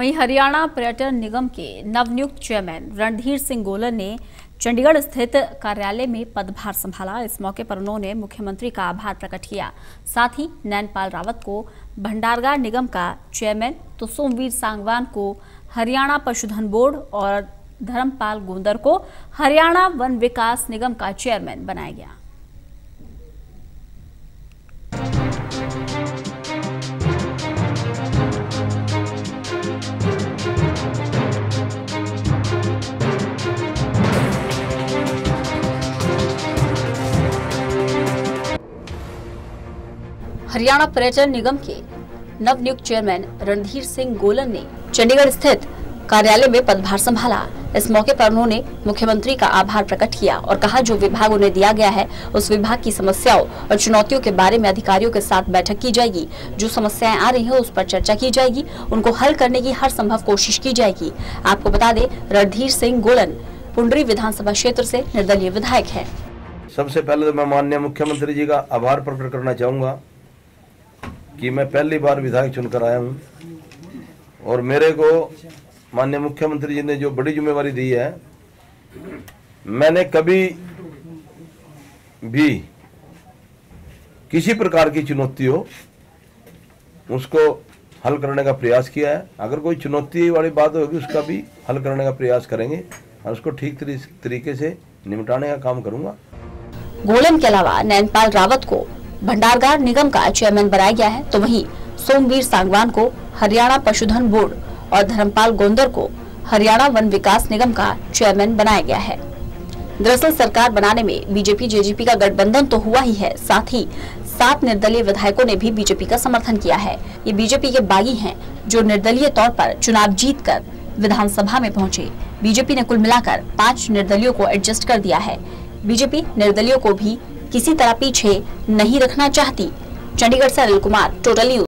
वहीं हरियाणा पर्यटन निगम के नवनियुक्त चेयरमैन रणधीर सिंह गोलन ने चंडीगढ़ स्थित कार्यालय में पदभार संभाला। इस मौके पर उन्होंने मुख्यमंत्री का आभार प्रकट किया। साथ ही नैनपाल रावत को भंडारगार निगम का चेयरमैन तो सोमवीर सांगवान को हरियाणा पशुधन बोर्ड और धर्मपाल गोंदर को हरियाणा वन विकास निगम का चेयरमैन बनाया गया। हरियाणा पर्यटन निगम के नवनियुक्त चेयरमैन रणधीर सिंह गोलन ने चंडीगढ़ स्थित कार्यालय में पदभार संभाला। इस मौके पर उन्होंने मुख्यमंत्री का आभार प्रकट किया और कहा, जो विभाग उन्हें दिया गया है, उस विभाग की समस्याओं और चुनौतियों के बारे में अधिकारियों के साथ बैठक की जाएगी। जो समस्याएँ आ रही हैं, उस पर चर्चा की जाएगी। उनको हल करने की हर संभव कोशिश की जाएगी। आपको बता दें, रणधीर सिंह गोलन पुंडरी विधानसभा क्षेत्र से निर्दलीय विधायक है। सबसे पहले तो मैं माननीय मुख्यमंत्री जी का आभार प्रकट करना चाहूँगा। कि मैं पहली बार विधायक चुनकर आया हूँ। और मेरे को माननीय मुख्यमंत्री जी ने जो बड़ी जिम्मेवारी दी है, मैंने कभी भी किसी प्रकार की चुनौती हो, उसको हल करने का प्रयास किया है। अगर कोई चुनौती वाली बात होगी, उसका भी हल करने का प्रयास करेंगे और उसको ठीक तरीके से निपटाने का काम करूँगा। गोलन के अलावा नैनपाल रावत को भंडारगार निगम का चेयरमैन बनाया गया है तो वहीं सोमवीर सांगवान को हरियाणा पशुधन बोर्ड और धर्मपाल गोंदर को हरियाणा वन विकास निगम का चेयरमैन बनाया गया है। दरअसल सरकार बनाने में बीजेपी, जेजेपी का गठबंधन तो हुआ ही है, साथ ही सात निर्दलीय विधायकों ने भी बीजेपी का समर्थन किया है। ये बीजेपी के बागी हैं, जो निर्दलीय तौर पर चुनाव जीत कर विधानसभा में पहुँचे। बीजेपी ने कुल मिलाकर पाँच निर्दलियों को एडजस्ट कर दिया है। बीजेपी निर्दलियों को भी किसी तरह पीछे नहीं रखना चाहती। चंडीगढ़ से अनिल कुमार टोटल न्यूज़